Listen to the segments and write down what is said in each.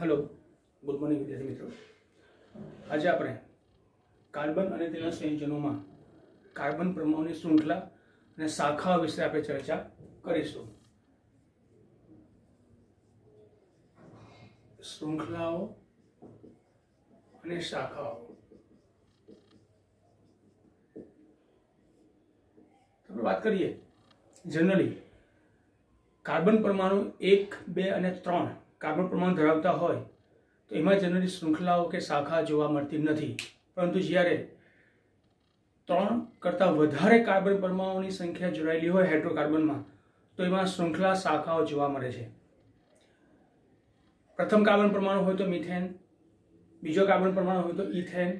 Hello, good morning વિદ્યાર્થી મિત્રો. આજે આપણે કાર્બન અને તેના સંયોજનોમાં કાર્બન પરમાણુની શૃંખલા અને શાખાઓ વિશે આપણે ચર્ચા કરીશું. શૃંખલાઓ અને શાખાઓ. આપણે વાત કરીએ જનરલી કાર્બન પરમાણુ એક, બે અને ત્રણ. કાર્બન પ્રમાણ ધરાવતા હોય, તો એમાં જનરલી શૃંખલાઓ કે શાખા જોવા મળતી નથી. પરંતુ જ્યારે ત્રણ કરતાં વધારે કાર્બન પરમાણુની સંખ્યા જોડાયેલી હોય હાઇડ્રોકાર્બનમાં, તો એમાં શૃંખલા શાખાઓ જોવા મળે છે. પ્રથમ કાર્બન પરમાણુ હોય તો મિથેન, બીજો કાર્બન પરમાણુ હોય તો ઇથેન,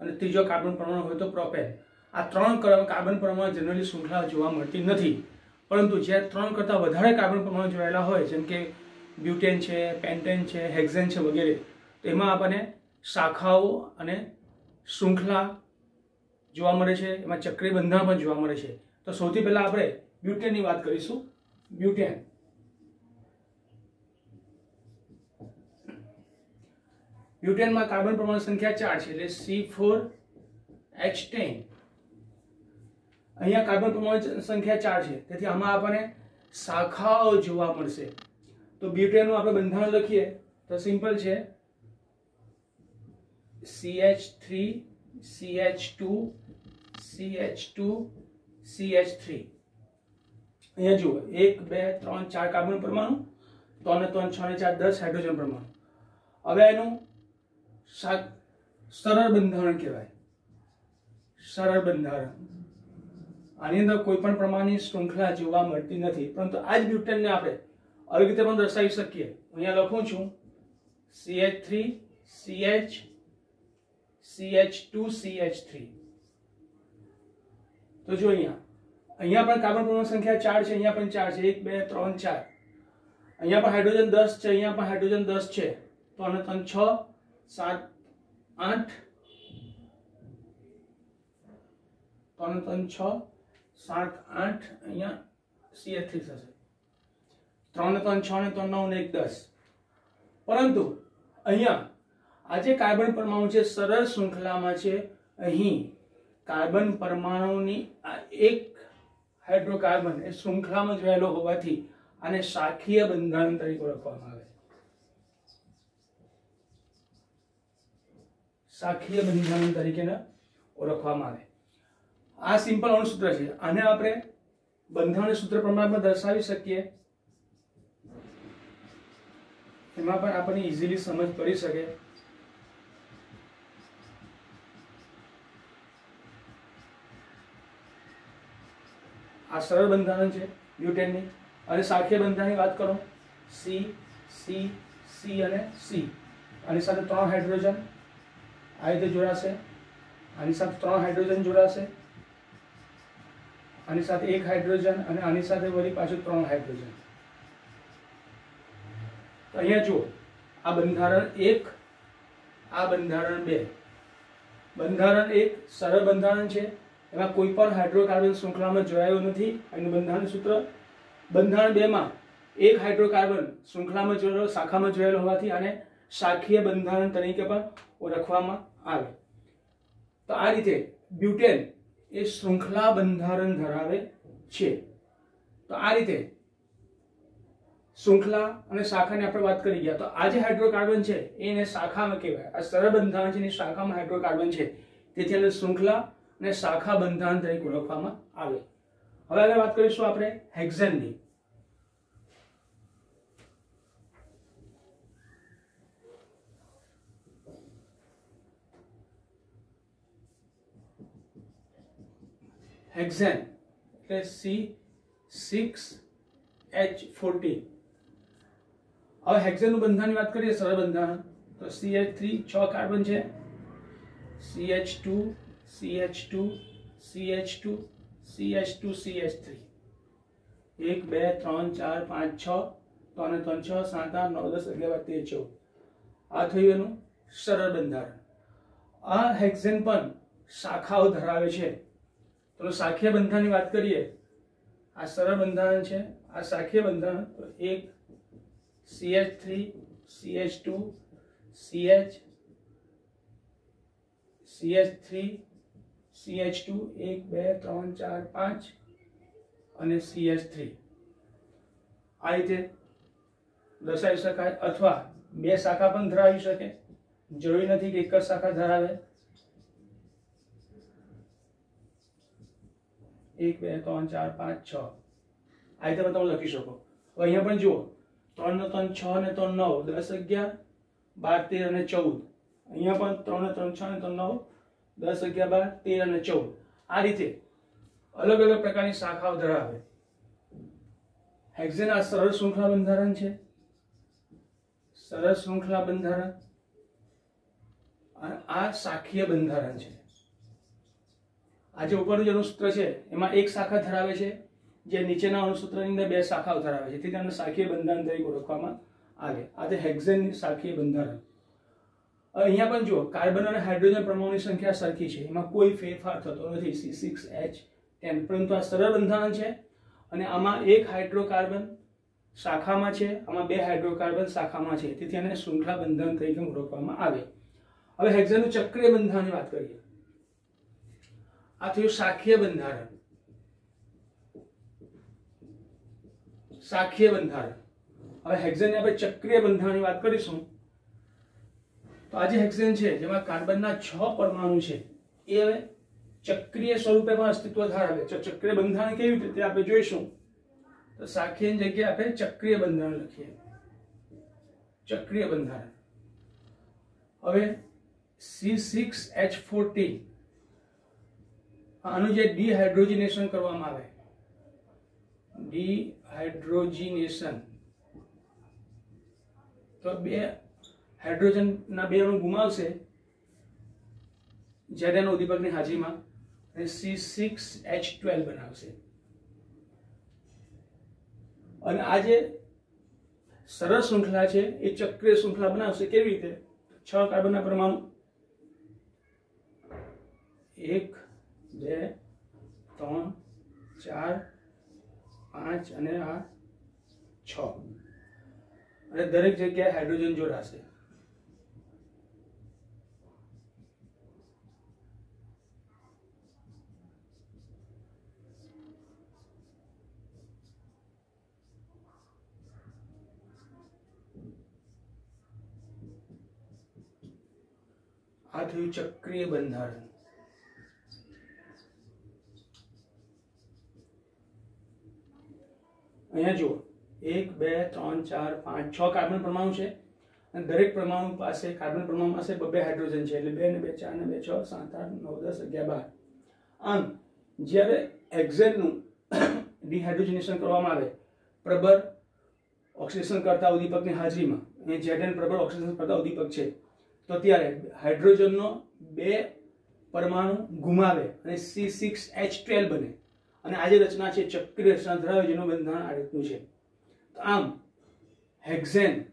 અને ત્રીજો કાર્બન પરમાણુ હોય તો પ્રોપેન. આ ત્રણ કાર્બન પરમાણુ જનરલી શૃંખલા જોવા મળતી નથી. પરંતુ જ્યારે ત્રણ કરતાં વધારે કાર્બન પરમાણુ જોડાયેલા હોય, જેમ કે બ્યુટેન છે, પેન્ટેન છે, હેક્ઝેન છે વગેરે, તો એમાં આપણને શાખાઓ અને શૃંખલા જોવા મળે છે, એમાં ચક્રી બંધા પણ જોવા મળે છે. તો સૌથી પહેલાં આપણે બ્યુટેનની વાત કરીશું. બ્યુટેન. બ્યુટેનમાં કાર્બન પરમાણુ સંખ્યા ચાર છે, એટલે સી ફોર એચ ટેન. અહીંયા કાર્બન પરમાણુ સંખ્યા ચાર છે, તેથી આમાં આપણને શાખાઓ જોવા મળશે. તો બ્યુટેનનું આપણે બંધારણ લખીએ. તો સિમ્પલ છે. CH3 CH2 CH2 CH3 અહીંયા જુઓ. એક, બે, ત્રણ, ચાર કાર્બન પરમાણુ. ત્રણ ને ત્રણ, છ ને ચાર, દસ હાઇડ્રોજન પરમાણુ. હવે એનું સરળ બંધારણ કહેવાય. સરળ બંધારણ. આની અંદર કોઈ પણ પ્રમાણની શૃંખલા જોવા મળતી નથી. પરંતુ આ જ બ્યુટેનને આપણે આવી રીતે પણ દર્શાવી શકીએ અહીંયા લખું છું CH3 CH CH2 CH3 તો જો અહીંયા અહીંયા પણ કાર્બન પરમાણુ સંખ્યા ચાર છે અહીંયા પણ ચાર છે એક બે ત્રણ ચાર અહીંયા પણ હાઇડ્રોજન દસ છે અહીંયા પણ હાઇડ્રોજન દસ છે તો અને ત્રણ છ સાત આઠ ત્રણ ત્રણ છ સાત આઠ અહીંયા સીએચ થ્રી થશે ત્રણ ત્રણ છ ને ત્રણ નવ ને એક દસ. પરંતુ અહીંયા આ જે કાર્બન પરમાણુ છે સરળ શૃંખલામાં છે, અહીં કાર્બન પરમાણુની આ એક હાઇડ્રોકાર્બન એ શૃંખલામાં જોયેલો હોવાથી આને શાખીય બંધારણ તરીકે ઓળખવામાં આવે શાખીય બંધારણ તરીકે ઓળખવામાં આવે. આ સિમ્પલ અણુસૂત્ર છે. આને આપણે બંધારણ સૂત્ર પ્રમાણમાં દર્શાવી શકીએ. એમાં પણ આપણને ઇઝીલી સમજ પડી શકે. આ સરળ બંધારણ છે બ્યુટેનની અને સાખ્ય બંધારણની વાત કરો. સી સી સી અને સી આની સાથે ત્રણ હાઇડ્રોજન. આ રીતે જોડાશે. આની સાથે ત્રણ હાઇડ્રોજન જોડાશે. આની સાથે એક હાઇડ્રોજન અને આની સાથે વળી પાછું ત્રણ હાઇડ્રોજન. તો અહીંયા જુઓ. આ બંધારણ એક, આ બંધારણ બે. બંધારણ એક સરળ બંધારણ છે. એમાં કોઈ પણ હાઇડ્રોકાર્બન શૃંખલામાં જોડાયું નથી. એનું બંધારણ સૂત્ર, બંધારણ બેમાં એક હાઇડ્રોકાર્બન શૃંખલામાં જોડાયેલો, શાખામાં જોડાયેલો હોવાથી આને શાખીય બંધારણ તરીકે પણ ઓળખવામાં આવે. તો આ રીતે બ્યુટેન એ શૃંખલા બંધારણ ધરાવે છે. તો આ રીતે શૃંખલા અને શાખાની આપણે વાત કરી ગયા. તો આ જે હાઇડ્રોકાર્બન છે, એને શાખામાં કહેવાય. આ સરળ બંધારણ છે એની શાખામાં હાઇડ્રોકાર્બન છે. તેથી એને શૃંખલા અને શાખા બંધારણ તરીકે ઓળખવામાં આવે. હવે આગળ વાત કરીશું આપણે હેક્ઝનની. હેક્ઝેન એટલે સી, સિક્સ, એચ, ફોર્ટીન. હવે હેક્ઝેનનું બંધારણની વાત કરીએ સરળ બંધારણ તો સી એચ થ્રી છ કાર્બન છે. C H two C H two C H two C H two C H three એક, બે, ત્રણ, ચાર, પાંચ, છ. ત્રણ ત્રણ, છ, સાત, આઠ, નવ, દસ, અગિયાર તેર, ચૌદ. આ થયું એનું સરળ બંધારણ આ હેક્ઝેન પણ શાખાઓ ધરાવે છે. તો શાખીય બંધારણની વાત કરીએ. આ સરળ બંધારણ છે. આ શાખીય બંધારણ, તો એક CH3 CH two CH CH three CH two એક બે ત્રણ ચાર પાંચ અને સીએચ થ્રી આ રીતે દર્શાવી શકાય અથવા બે શાખા પણ ધરાવી શકે. જરૂરી નથી કે એક જ શાખા ધરાવે. એક, બે, ત્રણ, ચાર, પાંચ, છ. આ રીતે તમે લખી શકો. અહીંયા પણ જુઓ. ત્રણ ને ત્રણ છ ને ત્રણ નવ, દસ અગિયાર, બાર, તેર અને ચૌદ. અહીંયા પણ ત્રણ ને ત્રણ, છ ને ત્રણ નવ, દસ અગિયાર, બાર, તેર અને ચૌદ. આ રીતે અલગ અલગ પ્રકારની શાખાઓ ધરાવે. હેક્ઝેન આ સરળ શૃંખલા બંધારણ છે. સરળ શૃંખલા બંધારણ. અને આ શાખીય બંધારણ છે. આ જે ઉપરનું જેનું સૂત્ર છે, એમાં એક શાખા ધરાવે છે. જે નીચેના અણુસૂત્રની અંદર બે શાખાઓ ધરાવે છે. તેથી તેમને શાખીય બંધારણ તરીકે ઓળખવામાં આવે. આ તે હેક્ઝેનની શાખીય બંધારણ. અહીંયા પણ જુઓ, કાર્બન અને હાઇડ્રોજન પરમાણુની સંખ્યા સરખી છે. એમાં કોઈ ફેરફાર થતો નથી. C six H ten. પરંતુ આ સરળ બંધારણ છે અને આમાં એક હાઇડ્રોકાર્બન શાખામાં છે. આમાં બે હાઇડ્રોકાર્બન શાખામાં છે. તેથી આને શૃંખલા બંધારણ તરીકે ઓળખવામાં આવે. હવે હેક્ઝનનું ચક્રીય બંધારણની વાત કરીએ. આ થયું શાખીય બંધારણ. શાખીય બંધારણ. હવે હેક્ઝેનની આપણે ચક્રીય બંધારણની વાત કરીશું. તો આ જે હેક્ઝેન છે, જેમાં કાર્બનના છ પરમાણુ છે, એ હવે ચક્રીય સ્વરૂપે પણ અસ્તિત્વ ધરાવે ચક્રીય બંધારણ કેવી રીતે? આપણે જોઈશું. તો શાખીયની જગ્યાએ આપણે ચક્રીય બંધારણ લખીએ. ચક્રીય બંધારણ. હવે સી સિક્સ એચ ફોર્ટી આનું જે ડીહાઇડ્રોજિનેશન કરવામાં આવે. ડીહાઇડ્રોજિનેશન તો બે હાઇડ્રોજનના બે અણુ ગુમાવશે એના ઉદ્દીપકની હાજરીમાં અને સી સિક્સ એચ ટ્વેલ્વ બનાવશે. અને આ જે સરળ શૃંખલા છે, એ ચક્રીય શૃંખલા બનાવશે કેવી રીતે? છ કાર્બનના પરમાણુ. એક, બે, ત્રણ, ચાર પાંચ અને આ છ. અને દરેક જગ્યાએ હાઇડ્રોજન જોડાશે. આ થયું ચક્રીય બંધારણ. અહીંયા જુઓ. એક, બે, ત્રણ, ચાર, પાંચ, છ કાર્બન પરમાણુ છે. અને દરેક પરમાણુ પાસે કાર્બન પરમાણુ પાસે બબે હાઇડ્રોજન છે. એટલે બે ને બે, ચાર ને બે, છ, સાત, આઠ, નવ, દસ, અગિયાર, બાર. આમ, જ્યારે એક્ઝેનનું ડિહાઇડ્રોજનેશન કરવામાં આવે, પ્રબળ ઓક્સિડેશન કરતા ઉદ્દીપકની હાજરીમાં અને જેડેન પ્રબળ ઓક્સિડેશન કરતા ઉદ્દીપક છે, તો ત્યારે હાઇડ્રોજનનો બે પરમાણુ ગુમાવે અને સી સિક્સ એચ ટ્વેલ્વ બને. અને આ જે રચના છે ચક્રીય રચના ધરાવે જેનું બંધારણ આ રીતનું છે. તો આમ, હેક્ઝેન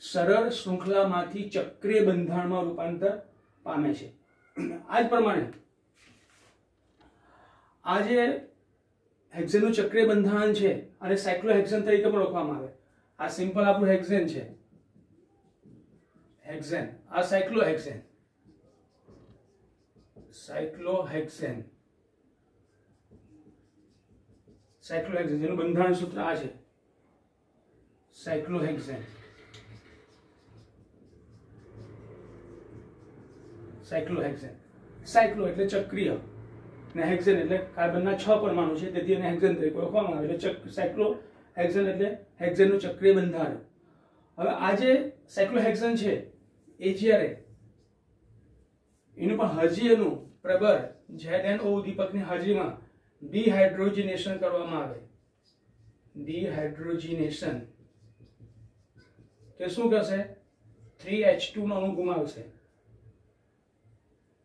સરળ શૃંખલામાંથી ચક્રીય બંધારણમાં રૂપાંતર પામે છે. આ જ પ્રમાણે આ જે હેક્ઝેનનું ચક્રીય બંધારણ છે અને સાયક્લોહેક્ઝેન તરીકે પણ ઓળખવામાં આવે. આ સિમ્પલ આપણું હેક્ઝેન છે. હેક્ઝેન. આ સાયક્લોહેક્ઝેન. સાયક્લોહેક્ઝેન. સાયક્લોહેક્ઝેન, જેનું બંધારણ સૂત્ર આ છે. સાયક્લોહેક્સેન સાયક્લોહેક્સેન સાયક્લો એટલે ચક્રીય. ને હેક્ઝેન એટલે કાર્બનના છ પરમાણુ છે, તેથી એને હેક્ઝેન તરીકે ઓળખવામાં આવે એટલે સાયક્લો હેક્ઝેન એટલે હેક્ઝેનનું ચક્રીય બંધારણ. હવે આ જે સાયક્લોહેક્ઝેન છે, એ જ્યારે એનું પણ હજી એનું પ્રબળ ઝેડ ઉદ્દીપકની હાજરીમાં ડિહાઇડ્રોજિનેશન કરવામાં આવે. ડિહાઇડ્રોજિનેશન તો શું કરશે? થ્રી એચ ટુ નો અણુ ગુમાવશે.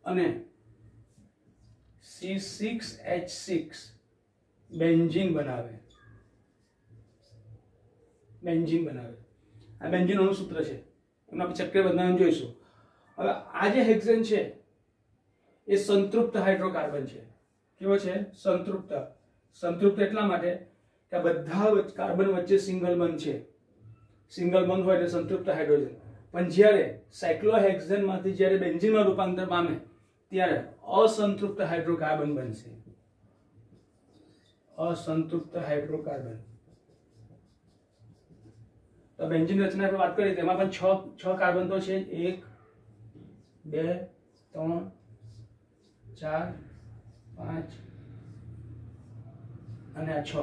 અને C six H six benzene બનાવે. બેન્જિન બનાવે. આ બેન્જિન અણુ સૂત્ર છે. એમાં આપણે ચક્ર બંધારણ જોઈશું. હવે આ જે હેક્ઝન છે, એ સંતૃપ્ત હાઇડ્રોકાર્બન છે. કેવો છે? સંતૃપ્ત સંતૃપ્ત એટલા માટે કે બધા કાર્બન વચ્ચે સિંગલ બંધ છે. સિંગલ બંધ હોય એટલે સંતૃપ્ત હાઇડ્રોજન. પણ જ્યારે સાયક્લોહેક્ઝનમાંથી જ્યારે બેન્ઝીનમાં રૂપાંતર પામે, ત્યારે અસંતૃપ્ત હાઇડ્રોકાર્બન બનશે. અસંતૃપ્ત હાઇડ્રોકાર્બન. તો બેન્ઝીન રચના વાત કરીએ તેમાં પણ છ છ કાર્બન તો છે એક, બે, ત્રણ, ચાર પાંચ અને આ છ.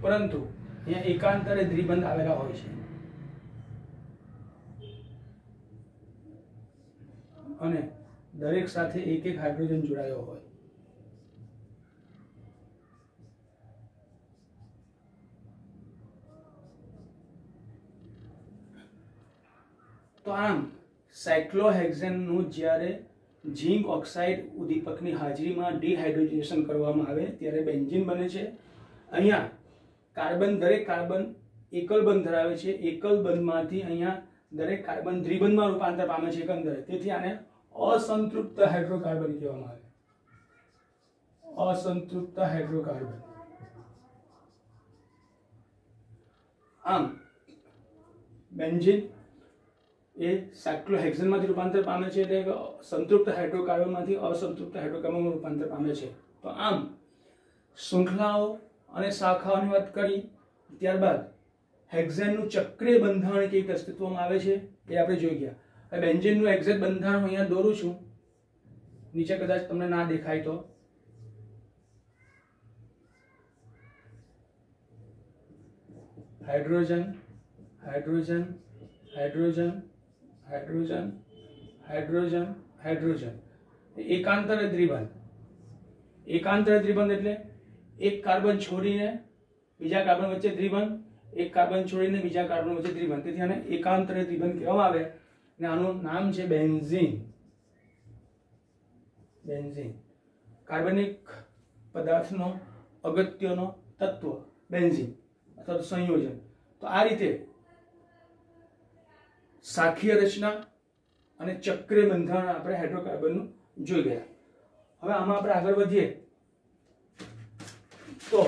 પરંતુ અહીંયા એકાંતરે દ્વિબંધ આવેલા હોય છે. અને દરેક સાથે એક એક હાઇડ્રોજન જોડાયો હોય. તો આમ, સાયક્લોહેક્ઝેનનું જ્યારે ઝીંક ઓક્સાઇડ ઉદ્દીપકની હાજરીમાં ડિહાઇડ્રોજનેશન કરવામાં આવે ત્યારે બેન્ઝીન બને છે. અહીંયા કાર્બન દરેક કાર્બન એકલ બંધ ધરાવે છે. એકલ બંધમાંથી અહીંયા દરેક કાર્બન દ્વિબંધમાં રૂપાંતર પામે છે એકંદરે તેથી આને અસંતૃપ્ત હાઇડ્રોકાર્બન કહેવામાં આવે અસંતૃપ્ત હાઇડ્રોકાર્બન. આમ બેન્ઝીન એ સાયક્લોહેક્ઝનમાંથી રૂપાંતર પામે છે એટલે સંતૃપ્ત હાઇડ્રોકાર્બનમાંથી અસંતૃપ્ત હાઇડ્રોકાર્બનમાં રૂપાંતર પામે છે. તો આમ, શૃંખલાઓ અને શાખાઓની વાત કરી, ત્યારબાદ હેક્ઝેનનું ચક્રીય બંધારણ કેવી રીતે અસ્તિત્વમાં આવે છે એ આપણે જોઈ ગયા. હવે બેન્ઝીનનું એક્ઝેક્ટ બંધારણ હું અહીંયા દોરું છું. નીચે કદાચ તમને ના દેખાય તો. Hydrogen hydrogen hydrogen hydrogen hydrogen hydrogen. એકાંતરે દ્વિબંધ. એકાંતરે દ્વિબંધ એટલે એક કાર્બન છોડીને બીજા કાર્બન વચ્ચે દ્વિબંધ, એક કાર્બન છોડીને બીજા કાર્બન વચ્ચે દ્વિબંધ. તેથી આને એકાંતરે દ્વિબંધ કહેવામાં આવે અને આનું નામ છે બેન્ઝીન. બેન્ઝીન. કાર્બનિક પદાર્થનો અગત્યનો તત્વ બેન્ઝીન, અથવા સંયોજન. તો આ રીતે શાખીય રચના અને ચક્રીય બંધારણ આપણે હાઇડ્રોકાર્બનનું જોઈ ગયા. હવે આમાં આપણે આગળ વધીએ. તો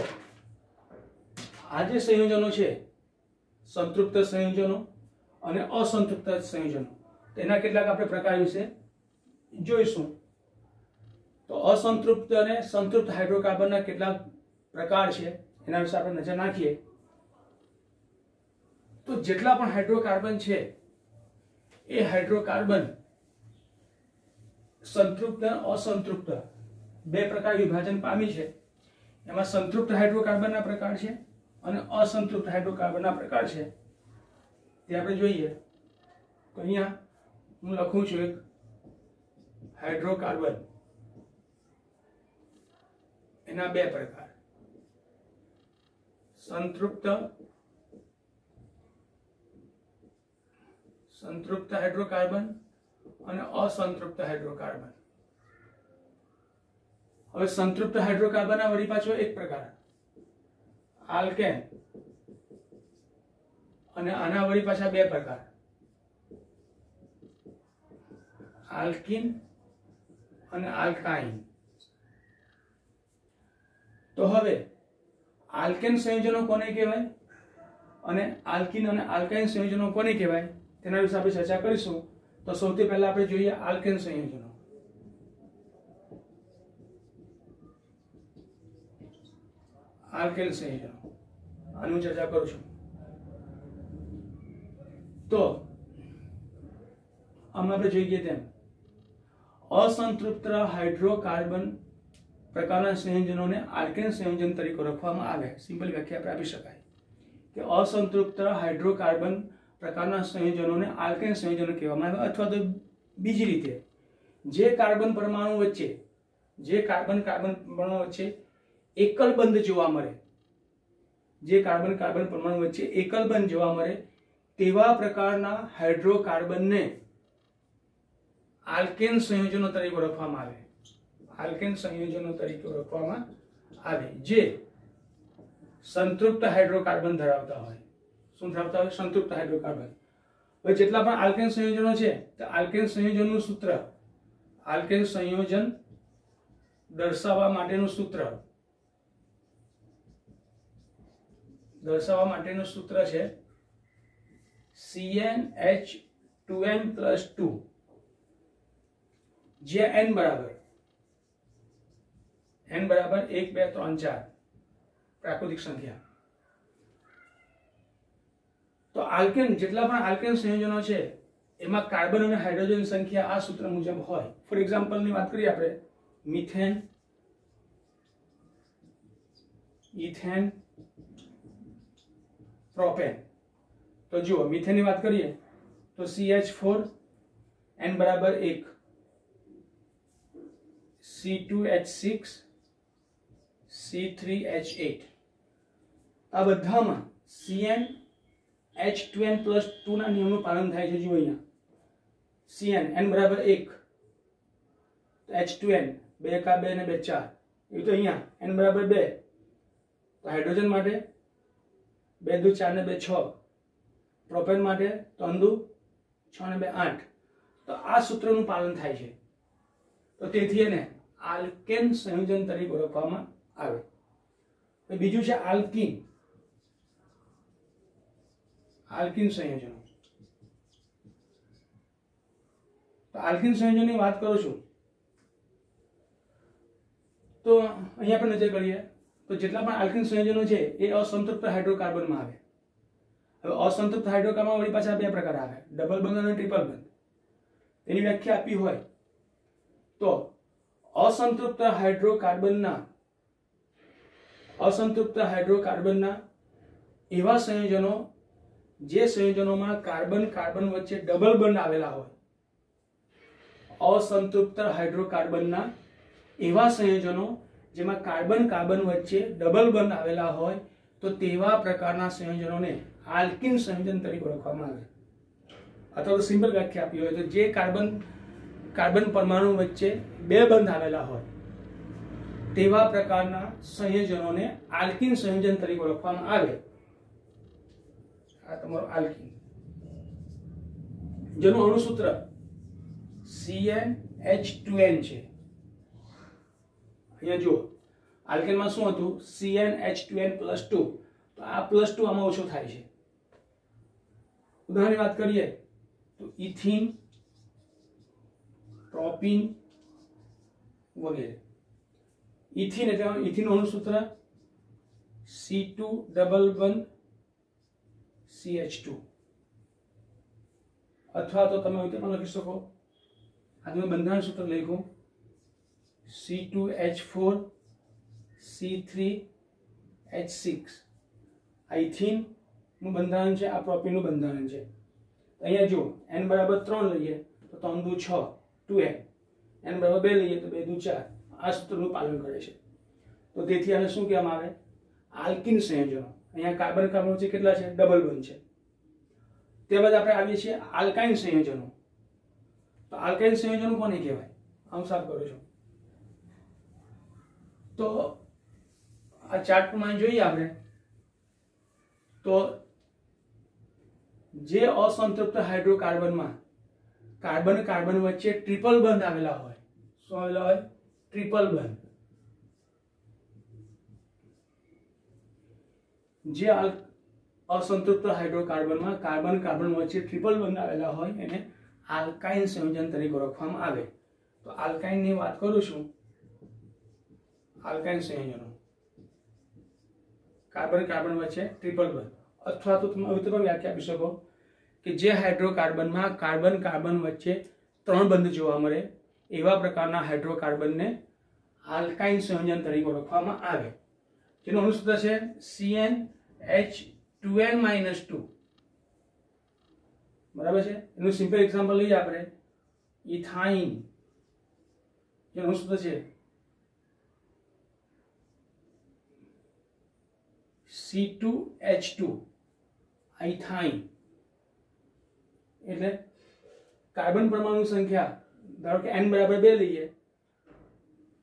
આ જે સંયોજનો છે, સંતૃપ્ત સંયોજનો અને અસંતૃપ્ત સંયોજનો, તેના કેટલાક આપણે પ્રકાર વિશે જોઈશું. તો અસંતૃપ્ત અને સંતૃપ્ત હાઇડ્રોકાર્બનના કેટલાક પ્રકાર છે, એના વિશે આપણે નજર નાખીએ. તો જેટલા પણ હાઇડ્રોકાર્બન છે એ હાઇડ્રોકાર્બન સંતૃપ્ત અસંતૃપ્ત. બે પ્રકાર વિભાજન પામી છે. એમાં સંતૃપ્ત હાઇડ્રોકાર્બનના પ્રકાર છે અને અસંતૃપ્ત હાઇડ્રોકાર્બનના પ્રકાર છે. તે આપણે જોઈએ. તો અહીંયા હું લખું છું એક હાઇડ્રોકાર્બન એના બે પ્રકાર. સંતૃપ્ત સંતૃપ્ત હાઇડ્રોકાર્બન અને અસંતૃપ્ત હાઇડ્રોકાર્બન. હવે સંતૃપ્ત હાઇડ્રોકાર્બનના વળી પાછો એક પ્રકાર આલ્કેન અને આના વળી પાછા બે પ્રકાર આલ્કિન અને આલ્કાઇન. તો હવે આલ્કેન સંયોજનો કોને કહેવાય? અને આલ્કિન અને આલ્કાઇન સંયોજનો કોને કહેવાય? તેના વિશે આપણે ચર્ચા કરીશું, તો સૌથી પહેલા આપણે જોઈએ આલ્કેન સંયોજનો. આલ્કેન સંયોજનો. આનું ચર્ચા કરું છું. તો, આમાં આપણે જોઈએ તેમ, અસંતૃપ્ત હાઇડ્રોકાર્બન પ્રકારના સંયોજનોને આલ્કેન સંયોજન તરીકે ઓળખવામાં આવે. સિમ્પલ વ્યાખ્યા આપણે આપી શકાય. કે અસંતૃપ્ત હાઇડ્રોકાર્બન પ્રકારના સંયોજનોને આલ્કેન સંયોજનો કહેવામાં આવે, અથવા તો બીજી રીતે, જે કાર્બન પરમાણુ વચ્ચે, જે કાર્બન કાર્બન પરમાણુ વચ્ચે એકલ બંધ જોવા મળે, જે કાર્બન કાર્બન પરમાણુ વચ્ચે એકલ બંધ જોવા મળે, તેવા પ્રકારના હાઇડ્રોકાર્બનને આલ્કેન સંયોજનો તરીકે ઓળખવામાં આવે. આલ્કેન સંયોજનો તરીકે ઓળખવામાં આવે, જે સંતૃપ્ત હાઇડ્રોકાર્બન ધરાવતા હોય. શું ધરાવતા હોય? સંતૃપ્ત હાઇડ્રોકાર્બન હવે જેટલા પણ આલ્કેન સંયોજનો છે, તો આલ્કેન સંયોજનનું સૂત્ર, આલ્કેન સંયોજન દર્શાવવા માટેનું સૂત્ર. દર્શાવવા માટેનું સૂત્ર છે C N H two N plus two જે એન બરાબર. એન બરાબર એક, બે, ત્રણ, ચાર. પ્રાકૃતિક સંખ્યા. તો આલ્કેન જેટલા પણ આલ્કેન સંયોજનો છે, એમાં કાર્બન અને હાઇડ્રોજન સંખ્યા આ સૂત્ર મુજબ હોય. ફોર એક્ઝામ્પલની વાત કરીએ આપણે મિથેન ઇથેન પ્રોપેન તો જુઓ મિથેનની વાત કરીએ, તો CH4 ફોર એન બરાબર એક. C two H six C three H eight આ બધામાં C N H two N plus two ના નિયમનું પાલન થાય છે, જુઓ અહીંયા. સીએન એન બરાબર એક. એચ ટુ એન બે કા બે ને બે ચાર. એવું તો અહીંયા એન બરાબર બે. તો હાઇડ્રોજન માટે બે દુ ચાર ને બે છ. પ્રોપેન માટે ત્રણ દુ છ ને બે આઠ. તો આ સૂત્રનું પાલન થાય છે. તો તેથી એને આલ્કેન સંયોજન તરીકે ઓળખવામાં આવે. બીજું છે આલ્કિન. આલ્કિન સંયોજનો. તો આલ્કિન સંયોજનની વાત કરું છું. તો અહીંયા પણ નજર કરીએ. તો જેટલા પણ આલ્કિન સંયોજનો છે, એ અસંતૃપ્ત હાઇડ્રોકાર્બનમાં આવે. હવે અસંતૃપ્ત હાઇડ્રોકાર્બન વળી પાછા બે પ્રકાર આવે. ડબલ બંધ અને ટ્રિપલ બંધ. તેની વ્યાખ્યા આપી હોય. તો અસંતૃપ્ત હાઇડ્રોકાર્બનના અસંતૃપ્ત હાઇડ્રોકાર્બનના એવા સંયોજનો જે સંયોજનોમાં કાર્બન કાર્બન વચ્ચે ડબલ બંધ આવેલા હોય. અસંતૃપ્ત હાઇડ્રોકાર્બનના એવા સંયોજનો જેમાં કાર્બન કાર્બન વચ્ચે ડબલ બંધ આવેલા હોય, તો તેવા પ્રકારના સંયોજનોને આલ્કિન સંયોજન તરીકે ઓળખવામાં આવે અથવા તો સિમ્પલ વ્યાખ્યા આપી હોય તો જે કાર્બન કાર્બન પરમાણુ વચ્ચે બે બંધ આવેલા હોય, તેવા પ્રકારના સંયોજનોને આલ્કિન સંયોજન તરીકે ઓળખવામાં આવે. આ તમારો આલ્કિન. જેનું અણુસૂત્ર CN H2N છે. અહીંયા જુઓ. આલ્કેનમાં શું હતું? CN H2N પ્લસ ટુ તો આ પ્લસ ટુ આમાં ઓછો થાય છે. ઉદાહરણની વાત કરીએ, તો ઇથિન પ્રોપિન વગેરે. ઇથિન એટલે ethene અણુસૂત્ર C two double one CH two અથવા તો તમે રીતે પણ લખી શકો. આજનું બંધારણ સૂત્ર લખ્યું. C two H four C three H six આ ઇથિનનું બંધારણ છે, આ પ્રોપીનું બંધારણ છે. અહીંયા જો એન બરાબર ત્રણ લઈએ, તો ત્રણ દુ છ, ટુ એન એન બરાબર બે લઈએ, તો બે દુ ચાર. આ સૂત્રનું પાલન કરે છે. તો તેથી આને શું કહેવામાં આવે? આલ્કિન સંયોજનો. અહીંયા કાર્બન કાર્બન વચ્ચે કેટલા છે? ડબલ બોન્ડ છે. ત્યારબાદ આપણે આવીએ છીએ આલ્કાઇન સંયોજનો. તો આલ્કાઇન સંયોજનો કોને કહેવાય? આમ સાફ કરું છું. તો આ ચાર્ટ પ્રમાણે જોઈએ આપણે. તો જે અસંતૃપ્ત હાઇડ્રોકાર્બનમાં કાર્બન કાર્બન વચ્ચે ટ્રિપલ બંધ આવેલા હોય. શું આવેલા હોય? ટ્રિપલ બંધ. જે અસંતૃપ્ત હાઇડ્રોકાર્બનમાં કાર્બન કાર્બન વચ્ચે ટ્રિપલ બંધ આવેલા હોય એને આલ્કાઇન સંયોજન તરીકે ઓળખવામાં આવે. તો આલ્કાઇનની વાત કરું છું. આલ્કાઇન સંયોજનો. કાર્બન કાર્બન વચ્ચે ટ્રિપલ બંધ અથવા તો તમે આવી પણ વ્યાખ્યા આપી શકો કે જે હાઇડ્રોકાર્બનમાં કાર્બન કાર્બન વચ્ચે ત્રણ બંધ જોવા મળે, એવા પ્રકારના હાઇડ્રોકાર્બનને આલ્કાઇન સંયોજન તરીકે ઓળખવામાં આવે. જેનું અનુસૂત્ર છે CN H two N minus two બરાબર છે? એનું સિમ્પલ એક્ઝામ્પલ લઈએ આપણે. ઇથાઇન એનું અનુસૂત્ર છે? C two H two ethyne એટલે કાર્બન પરમાણુ સંખ્યા, ધારો કે એન બરાબર બે લઈએ,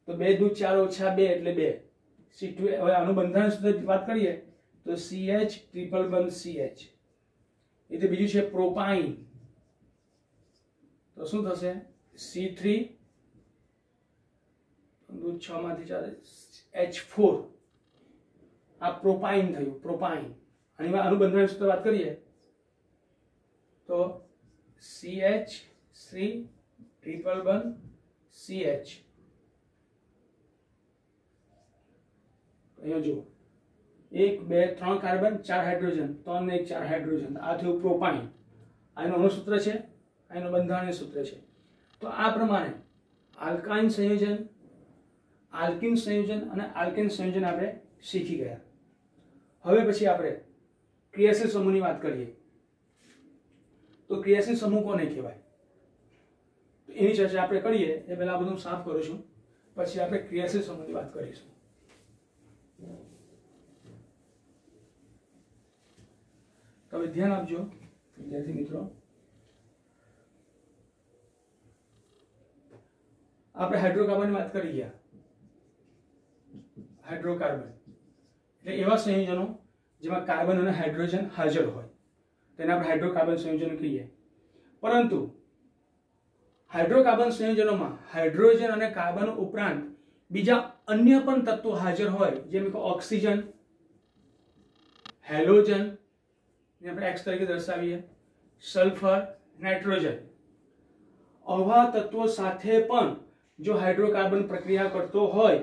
તો બે દૂધ ચાર ઓછા બે એટલે બે. સી ટુ હવે આનું બંધારણ સુધી વાત કરીએ. તો સી એચ ટ્રિપલ બંધ સી એચ એટલે બીજું છે પ્રોપાઇન તો શું થશે સી થ્રી છ માંથી ચાર એચ ફોર આ પ્રોપાઇન થયું પ્રોપાઇન અને આનું બંધારણ સૂત્ર વાત કરીએ તો C H three triple one C H અહીંયા જુઓ એક, બે, ત્રણ કાર્બન, ચાર હાઇડ્રોજન, ત્રણ ને એક, ચાર હાઇડ્રોજન. આ થયું પ્રોપાઇન. આનું અણુસૂત્ર છે, આનું બંધારણીય સૂત્ર છે. તો આ પ્રમાણે આલ્કાઇન સંયોજન, આલ્કિન સંયોજન અને આલ્કેન સંયોજન આપણે શીખી ગયા. હવે પછી આપણે ક્રિયાશીલ સમૂહની વાત કરીએ. તો ક્રિયાશીલ સમૂહ કોને કહેવાય? એની ચર્ચા આપણે કરીએ, એ પહેલાં બધું સાફ કરું છું. પછી આપણે ક્રિયાશીલ સમૂહની વાત કરીશું. તો હવે ધ્યાન આપજો, વિદ્યાર્થી મિત્રો. આપણે હાઇડ્રોકાર્બનની વાત કરી ગયા. હાઇડ્રોકાર્બન. એટલે એવા સંયોજનો જેમાં કાર્બન અને હાઇડ્રોજન હાજર હોય. તેને આપણે હાઇડ્રોકાર્બન સંયોજન કહીએ. પરંતુ હાઇડ્રોકાર્બન સંયોજનોમાં હાઇડ્રોજન અને કાર્બન ઉપરાંત બીજા અન્ય પણ તત્વો હાજર હોય, જેમ કે ઓક્સિજન, હેલોજન આપણે એક્સ તરીકે દર્શાવીએ. સલ્ફર નાઇટ્રોજન આવા તત્વો સાથે પણ જો હાઇડ્રોકાર્બન પ્રક્રિયા કરતો હોય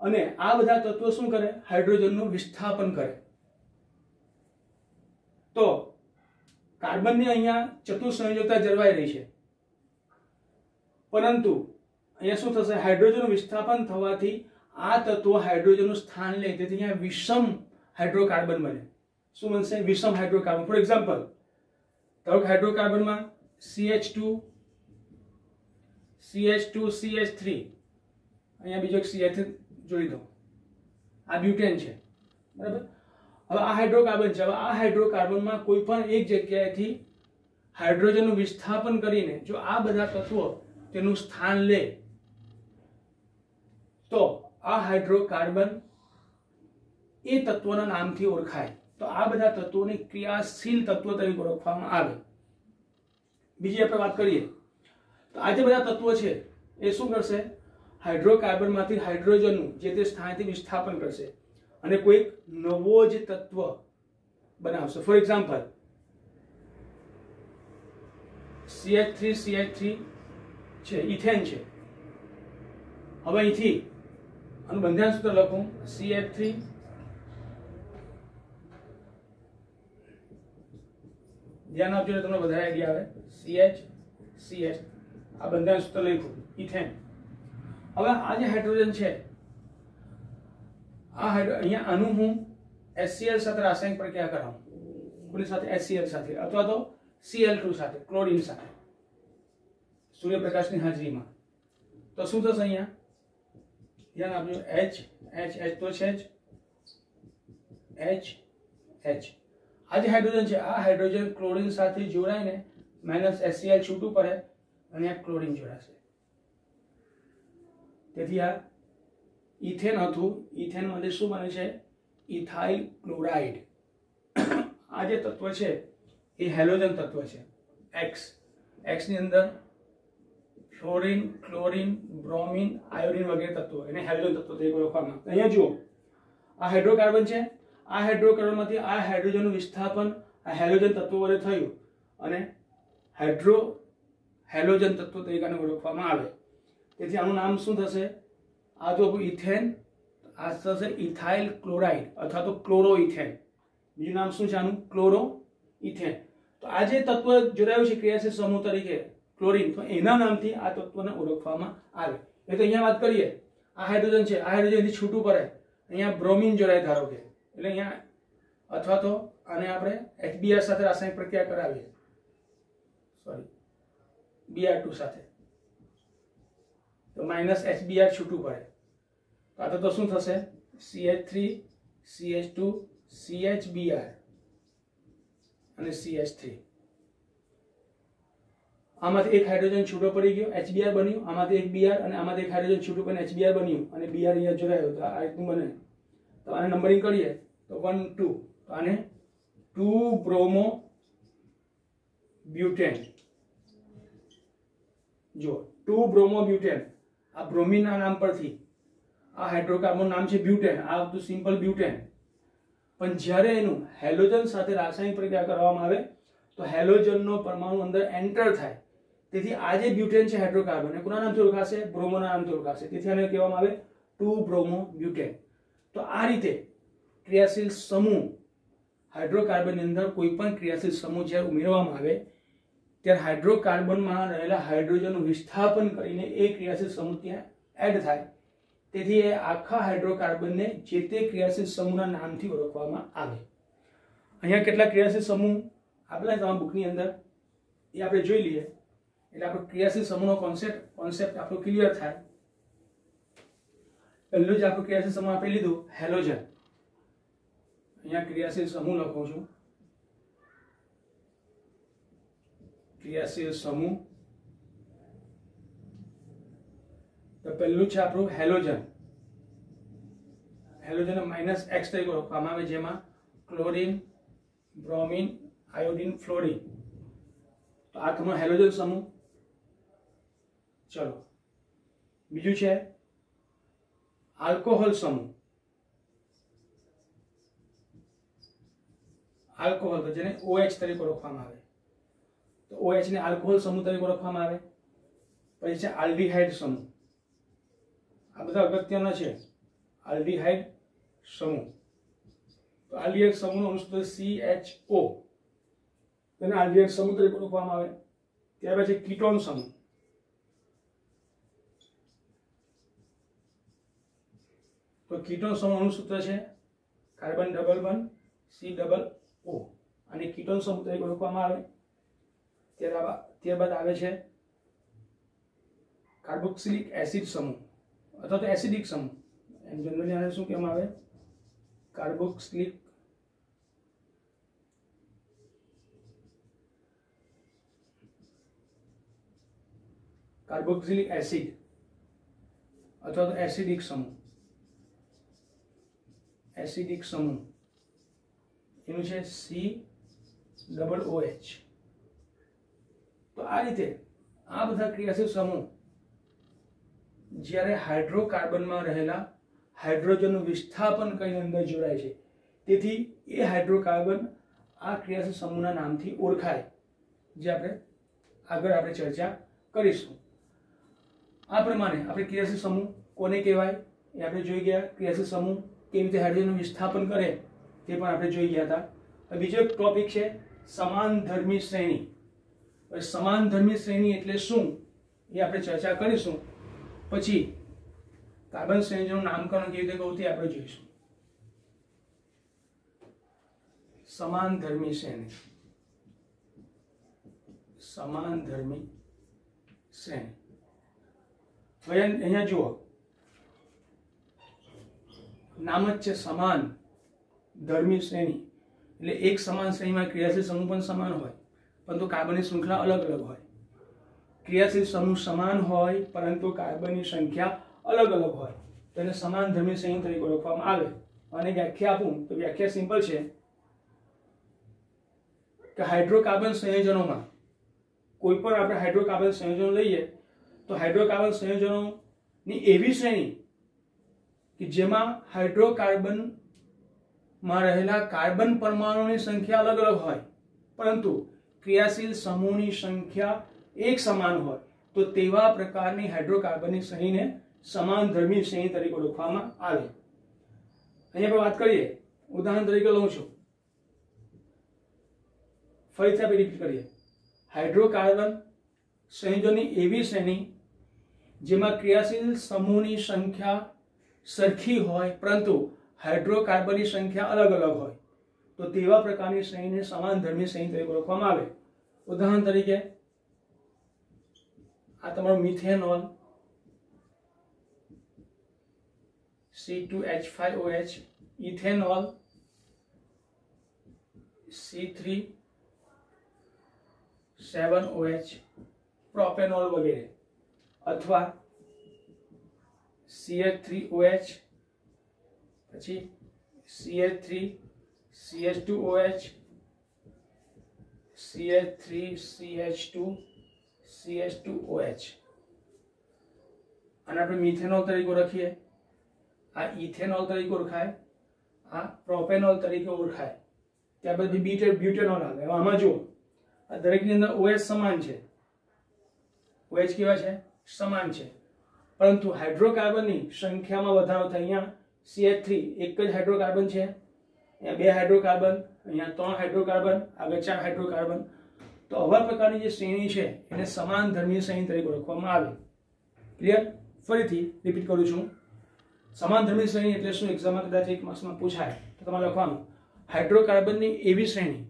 અને આ બધા તત્વો શું કરે? હાઇડ્રોજનનું વિસ્થાપન કરે. તો કાર્બનની અહીંયા ચતુસંયોજકતા જળવાઈ રહી છે. પરંતુ અહીંયા શું થશે? હાઇડ્રોજનનું વિસ્થાપન થવાથી આ તત્વો હાઇડ્રોજનનું સ્થાન લે. તેથી અહીંયા વિષમ હાઇડ્રોકાર્બન બને. શું બનશે? વિષમ હાઇડ્રોકાર્બન. ફોર એક્ઝામ્પલ ધારો કે હાઇડ્રોકાર્બનમાં CH2 CH2 CH3 અહીંયા બીજો એક CH જોડી દો. આ બ્યુટેન છે. બરાબર? હવે આ હાઇડ્રોકાર્બન છે. હવે આ હાઇડ્રોકાર્બનમાં કોઈ પણ એક જગ્યાએથી હાઇડ્રોજનનું વિસ્થાપન કરીને જો આ બધા તત્વો તેનું સ્થાન લે, તો આ હાઇડ્રોકાર્બન એ તત્વના નામથી ઓળખાય. તો આ બધા તત્વોને ક્રિયાશીલ તત્વો તરીકે ઓળખવામાં આવે. બીજી આપણે વાત કરીએ. તો આ જે બધા તત્વો છે, એ શું કરશે? હાઇડ્રોકાર્બનમાંથી હાઇડ્રોજનનું જે તે સ્થાનથી વિસ્થાપન કરશે. અને કોઈક નવો જ તત્વ બનાવશે. ફોર એક્ઝામ્પલ CH3 CH3 છે ઇથેન છે. હવે અહીંથી આનું બંધારણ સૂત્ર લખું? CH3 ધ્યાન આપજો એટલે તમને વધારે આઈડિયા આવે CH CH આ બંધારણ સૂત્ર લખ્યું ઇથેન હવે આ જે હાઇડ્રોજન છે આ હાઇડ્રો અહીંયા આનું હું HCl સાથે રાસાયણિક પ્રક્રિયા કરાવું કોની સાથે HCl સાથે અથવા તો Cl2 સાથે ક્લોરીન સાથે સૂર્યપ્રકાશની હાજરીમાં તો શું થશે અહીંયા ધ્યાન આપજો H H H તો છે જ H H આ જે હાઇડ્રોજન છે, આ હાઇડ્રોજન ક્લોરિન સાથે જોડાઈને માઇનસ એસસીએલ છૂટું પડે અને આ ક્લોરિન જોડાશે. તેથી આ ઇથેન હતું. ઇથેનમાંથી શું બને છે? Ethyl chloride. આ જે તત્વ છે, એ હેલોજન તત્વ છે. એક્સ એક્સની અંદર ફ્લોરિન, ક્લોરિન, બ્રોમિન, આયોડિન વગેરે તત્વો. એને હેલોજન તત્વો તરીકે ઓળખવામાં અહીંયા જુઓ. આ હાઇડ્રોકાર્બન છે આ હાઇડ્રોકાર્બનમાંથી આ હાઇડ્રોજનનું વિસ્થાપન, આ હેલોજન તત્વો વડે થયું અને હાઇડ્રો હેલોજન તત્વો તરીકે આને ઓળખવામાં આવે. તેથી આનું નામ શું થશે? આ તો ઇથેન, આ થશે ઇથાઇલ ક્લોરાઇડ અથવા તો ક્લોરો ઇથેન બીજું નામ શું છે આનું? ક્લોરો ઇથેન તો આ જે તત્વ જોડાયું છે ક્રિયાશીલ સમૂહ તરીકે, ક્લોરીન, તો એના નામથી આ તત્વને ઓળખવામાં આવે. એટલે અહીંયા વાત કરીએ. આ હાઇડ્રોજન છે. આ હાઇડ્રોજનથી છૂટું પડે. અહીંયા બ્રોમિન જોડાય ધારો કે. એટલે અહીંયા અથવા તો આને આપણે HBr સાથે રાસાયણિક પ્રક્રિયા કરાવીએ. સોરી Br2 સાથે. તો માઇનસ HBr છૂટું પડે. આ તો શું થશે? CH3 CH2 CHBr અને CH3 આમાંથી એક હાઇડ્રોજન છૂટો પડી ગયો HBr બન્યું. આમાંથી એક Br અને આમાંથી એક હાઇડ્રોજન છૂટું પડીને HBr બન્યું અને Br અહીંયા જોડાયો. તો આ રીતનું બને. તો આને નંબરિંગ કરીએ. તો 1 2 તો આને ટુ બ્રોમો બ્યુટેન જો ટુ બ્રોમો બ્યુટેન આ બ્રોમિનના નામ પરથી આ હાઇડ્રોકાર્બન નામ છે બ્યુટેન આ હતું સિમ્પલ બ્યુટેન પણ જ્યારે એનું હેલોજન સાથે રાસાયણિક પ્રક્રિયા કરવામાં આવે, તો હેલોજનનો પરમાણુ અંદર એન્ટર થાય. તેથી આ જે બ્યુટેન છે હાઇડ્રોકાર્બન એ કોના નામથી ઓળખાશે? બ્રોમોના નામથી ઓળખાશે. તેથી આને કહેવામાં આવે ટુ બ્રોમો બ્યુટેન તો આ રીતે ક્રિયાશીલ સમૂહ હાઇડ્રોકાર્બનની અંદર કોઈ પણ ક્રિયાશીલ સમૂહ જ્યારે ઉમેરવામાં આવે, ત્યારે હાઇડ્રોકાર્બનમાં રહેલા હાઇડ્રોજનનું વિસ્થાપન કરીને એ ક્રિયાશીલ સમૂહ ત્યાં એડ થાય. તેથી એ આખા હાઇડ્રોકાર્બનને જે તે ક્રિયાશીલ સમૂહના નામથી ઓળખવામાં આવે. અહીંયા કેટલા ક્રિયાશીલ સમૂહ આપેલા તમારા બુકની અંદર? એ આપણે જોઈ લઈએ. એટલે આપણો ક્રિયાશીલ સમૂહનો કોન્સેપ્ટ કોન્સેપ્ટ આપણો ક્લિયર થાય. પહેલું જ આપણું ક્રિયાશીલ સમૂહ આપી લીધું? હેલોજન અહીંયા ક્રિયાશીલ સમૂહ લખું છું. ક્રિયાશીલ સમૂહ. તો પહેલું છે આપણું હેલોજન હેલોજન માઇનસ એક્સ તરીકે ઓળખવામાં આવે જેમાં ક્લોરીન બ્રોમિન આયોડિન ફ્લોરિન તો આ તમારો હેલોજન સમૂહ. ચલો. બીજું છે આલ્કોહોલ સમૂહ. આલ્કોહોલ જેને OH તરીકે ઓળખવામાં આવે. તો OH ને આલ્કોહોલ સમૂહ તરીકે ઓળખવામાં આવે. પછી છે આલ્ડીહાઇડ સમૂહ. આ બધા અગત્યના છે. આલ્ડીહાઇડ સમૂહ. તો આલ્ડીહાઇડ સમૂહનો અનુસૂત્ર CHO તેને આલ્ડીહાઇડ સમૂહ તરીકે ઓળખવામાં આવે. ત્યાર પછી કીટોન સમૂહ. તો કીટોન સમૂહનું સૂત્ર છે carbon double one C double O અને કીટોન સમૂહ તરીકે ઓળખવામાં આવે. ત્યારબાદ આવે છે કાર્બોક્સિલિક એસિડ સમૂહ, અથવા તો એસિડિક સમૂહ. એમ જનરલી આને શું કહેવામાં આવે? કાર્બોક્સિલિક કાર્બોક્સિલિક એસિડ અથવા તો એસિડિક સમૂહ. એસિડિક સમૂહ. એનું છે સી ડબલ ઓ એચ તો આ રીતે આ બધા ક્રિયાશીલ સમૂહ જ્યારે હાઇડ્રોકાર્બનમાં રહેલા હાઇડ્રોજનનું વિસ્થાપન કરીને અંદર જોડાય છે, તેથી એ હાઇડ્રોકાર્બન આ ક્રિયાશીલ સમૂહના નામથી ઓળખાય, જે આપણે આગળ આપણે ચર્ચા કરીશું. આ પ્રમાણે આપણે ક્રિયાશીલ સમૂહ કોને કહેવાય? એ આપણે જોઈ ગયા. ક્રિયાશીલ સમૂહ કેવી રીતે હાઇડ્રોજનનું વિસ્થાપન કરે તે પણ આપણે જોઈ ગયા હતા. બીજો એક ટોપિક છે સમાન ધર્મી શ્રેણી. સમાન ધર્મી શ્રેણી એટલે શું? એ આપણે ચર્ચા કરીશું. પછી કાર્બન શ્રેણીનું નામકરણ કેવી રીતે કહું તે આપણે જોઈશું. સમાન ધર્મી શ્રેણી. સમાન ધર્મી શ્રેણી. અહીંયા જુઓ. નામ જ છે સમાન ધર્મી શ્રેણી. એટલે એક સમાન શ્રેણીમાં ક્રિયાશીલ સમૂહ પણ સમાન હોય, પરંતુ કાર્બનની શૃંખલા અલગ અલગ હોય. ક્રિયાશીલ સમૂહ સમાન હોય, પરંતુ કાર્બનની સંખ્યા અલગ અલગ હોય. તેને સમાન ધર્મી શ્રેણી તરીકે ઓળખવામાં આવે. અને વ્યાખ્યા આપું, તો વ્યાખ્યા સિમ્પલ છે કે હાઇડ્રોકાર્બન સંયોજનોમાં કોઈ પણ આપણે હાઇડ્રોકાર્બન સંયોજનો લઈએ, તો હાઇડ્રોકાર્બન સંયોજનોની એવી શ્રેણી કે જેમાં હાઇડ્રોકાર્બનમાં રહેલા કાર્બન પરમાણુની સંખ્યા અલગ અલગ હોય. પરંતુ ક્રિયાશીલ સમૂહની સંખ્યા એક સમાન હોય, તો તેવા પ્રકારની હાઇડ્રોકાર્બનની શ્રેણીને સમાન ધર્મી શ્રેણી તરીકે ઓળખવામાં આવે. અહીંયા આપણે વાત કરીએ. ઉદાહરણ તરીકે લઉં છું. ફરીથી આપણે રિપીટ કરીએ. હાઇડ્રોકાર્બન સંયોજનની એવી શ્રેણી જેમાં ક્રિયાશીલ સમૂહની સંખ્યા સરખી હોય, પરંતુ હાઇડ્રોકાર્બનની સંખ્યા અલગ અલગ હોય. તો તેવા પ્રકારની શ્રેણીને સમાન ધર્મી શ્રેણી તરીકે ઓળખવામાં આવે. ઉદાહરણ તરીકે, આ તમારો methanol C2H5OH ethanol C3 7OH propanol વગેરે. અથવા CH3OH પછી CH3 CH2OH CH3 CH2 CH2OH અને આપણે મિથેનોલ તરીકે રાખીએ આ ઇથેનોલ તરીકે ઓળખાય, આ પ્રોપેનોલ તરીકે ઓળખાય. ત્યાર પછી બીટે, બ્યુટેનોલ આવે. આમાં જુઓ. આ દરેકની અંદર ઓએચ સમાન છે. ઓએચ કેવા છે? સમાન છે. પરંતુ હાઇડ્રોકાર્બનની સંખ્યામાં વધારો થાય અહીંયા CH3 એક જ હાઇડ્રોકાર્બન છે. અહીંયા બે હાઇડ્રોકાર્બન, અહીંયા ત્રણ હાઇડ્રોકાર્બન, આગળ ચાર હાઇડ્રોકાર્બન. તો આવા પ્રકારની જે શ્રેણી છે, એને સમાન ધર્મીય શ્રેણી તરીકે ઓળખવામાં આવે. ક્લિયર ફરીથી રિપીટ કરું છું. સમાન ધર્મીય શ્રેણી એટલે શું? એક્ઝામમાં કદાચ એક માસમાં પૂછાય, તો તમારે લખવાનું. હાઇડ્રોકાર્બનની એવી શ્રેણી,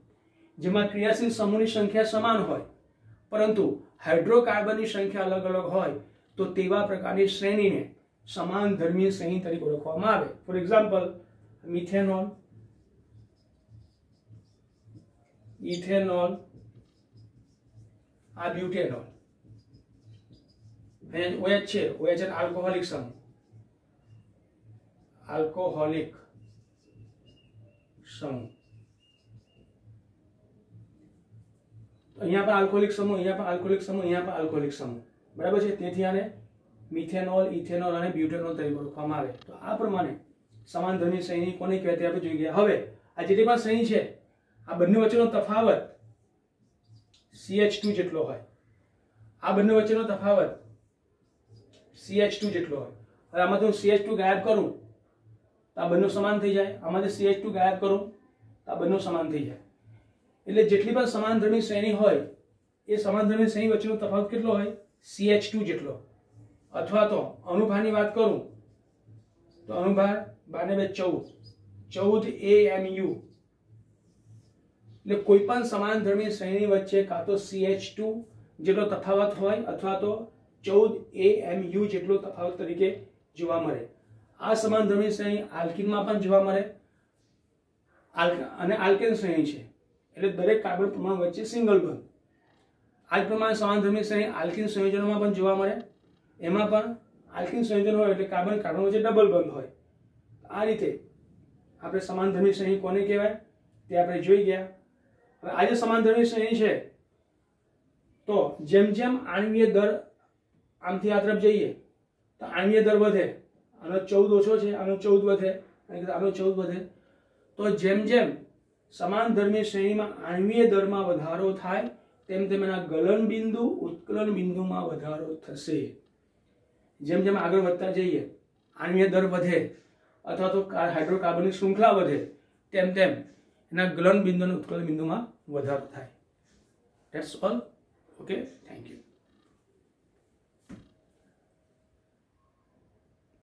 જેમાં ક્રિયાશીલ સમૂહની સંખ્યા સમાન હોય, પરંતુ હાઇડ્રોકાર્બનની સંખ્યા અલગ અલગ હોય તો તેવા પ્રકારની શ્રેણીને સમાન ધર્મીય શ્રેણી તરીકે ઓળખવામાં આવે. ફોર એક્ઝામ્પલ મિથેનોલ ઇથેનોલ આ બ્યુટેનોલ અહીંયા OH છે, ઓએચ એટલે આલ્કોહોલિક સમૂહ આલ્કોહોલિક સમૂહ અહીંયા પણ આલ્કોહોલિક સમૂહ અહીંયા પણ આલ્કોહોલિક સમૂહ અહીંયા પણ આલ્કોહોલિક સમૂહ બરાબર છે? તેથી આને મિથેનોલ, ઇથેનોલ અને બ્યુટેનોલ તરીકે ઓળખવામાં આવે. તો આ પ્રમાણે સમાન ધ્વનિ શ્રેણી કોને કહેવાય તે આપણે જોઈ ગયા. હવે, આ જેટલી પણ શ્રેણી છે, આ બંને વચ્ચેનો તફાવત CH2 જેટલો હોય. આ બંને વચ્ચેનો તફાવત CH2 જેટલો હોય. હવે આમાંથી હું CH2 ગાયબ કરું, તો આ બંને સમાન થઈ જાય. આમાંથી CH2 ગાયબ કરું, તો આ બંને સમાન થઈ જાય. એટલે જેટલી પણ સમાન ધર્મી શ્રેણી હોય, એ સમાન ધર્મી શ્રેણી વચ્ચેનો તફાવત કેટલો હોય? CH2 જેટલો. અથવા તો અનુભાની વાત કરું, તો અનુભા બાને બે ચૌદ. ચૌદ એ એમ યુ એટલે કોઈ પણ સમાન ધર્મી શ્રેણી વચ્ચે કાં તો CH2 જેટલો તફાવત હોય, અથવા તો ચૌદ એ એમ યુ જેટલો તફાવત તરીકે જોવા મળે. આ સમાન ધર્મી શ્રેણી આલ્કિનમાં પણ જોવા મળે. અને આલ્કેન શ્રેણી છે. એટલે દરેક કાર્બન પ્રમાણ વચ્ચે સિંગલ બંધ આ જ પ્રમાણે સમાન ધર્મી શ્રેણી આલ્કિન સંયોજનોમાં પણ જોવા મળે. એમાં પણ આલ્કિન સંયોજન હોય એટલે કાર્બન કાર્બન વચ્ચે ડબલ બંધ હોય. આ રીતે આપણે સમાન ધર્મી શ્રેણી કોને કહેવાય? તે આપણે જોઈ ગયા. હવે આ જે સમાન ધર્મી શ્રેણી છે, તો જેમ જેમ આણવીય દર આમથી આ તરફ જઈએ, તો આણ્વીય દર વધે, આનો ચૌદ ઓછો છે, આનો ચૌદ વધે આનો ચૌદ વધે. તો જેમ જેમ સમાન ધર્મી શ્રેણીમાં આણ્વીય દરમાં વધારો થાય તેમ તેમ એના ગલન બિંદુ ઉત્કલન બિંદુમાં વધારો થશે. જેમ જેમ આગળ વધતા જઈએ, આણ્વીય દર વધે, અથવા તો હાઇડ્રોકાર્બનની શૃંખલા વધે, તેમ તેમ એના ગલન બિંદુ અને ઉત્કલન બિંદુમાં વધારો થાય. That's all okay thank you